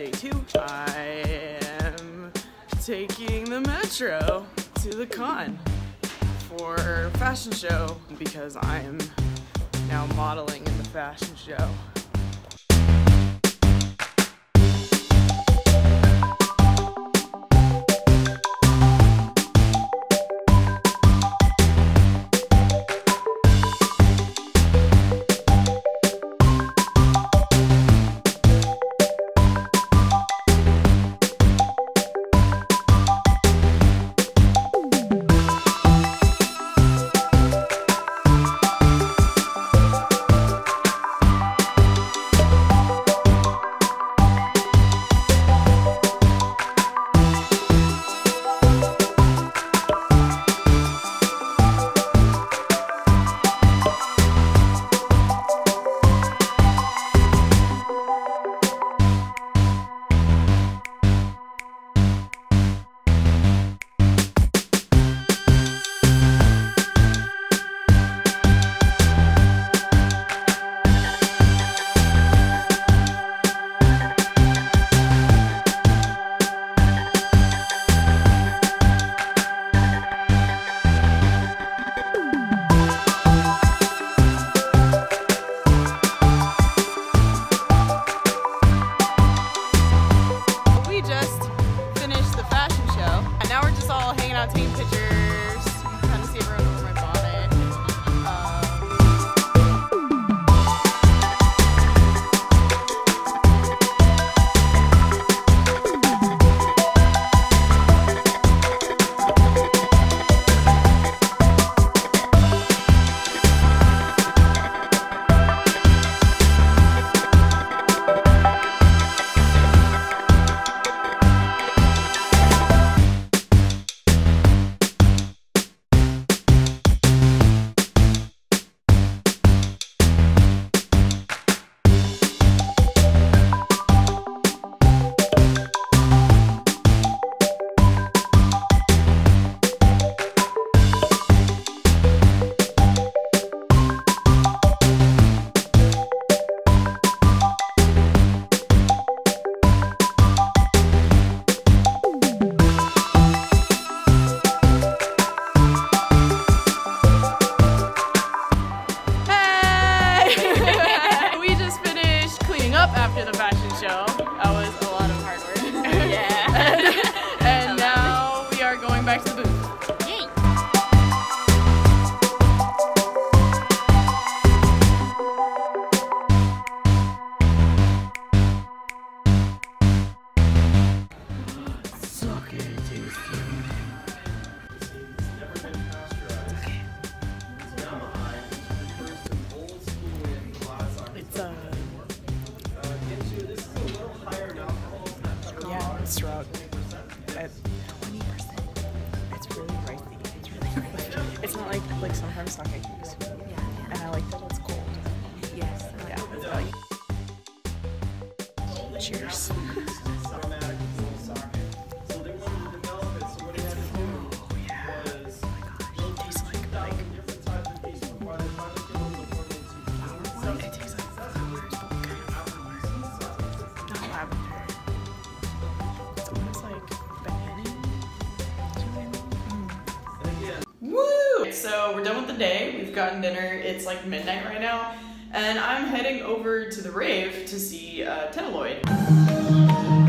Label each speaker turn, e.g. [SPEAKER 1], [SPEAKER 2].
[SPEAKER 1] day two. I am taking the metro to the con for fashion show because I am now modeling in the fashion show. Like sometimes sake is. And I like that it's cold.
[SPEAKER 2] Yes.
[SPEAKER 1] Yeah. Cheers. So we're done with the day. We've gotten dinner. It's like midnight right now. And I'm heading over to the rave to see uh.